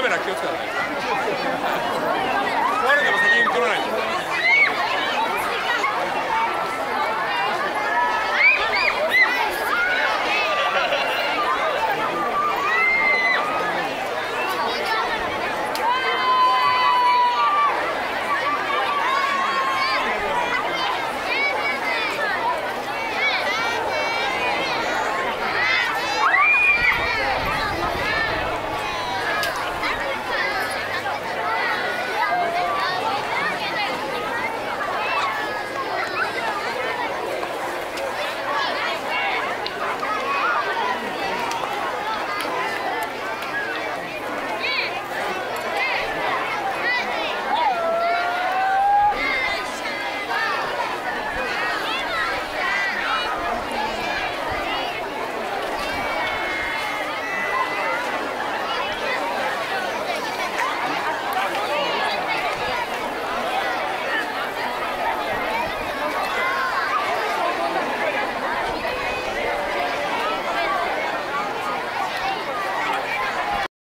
カメラ気をつけてね壊れても責任取らないと。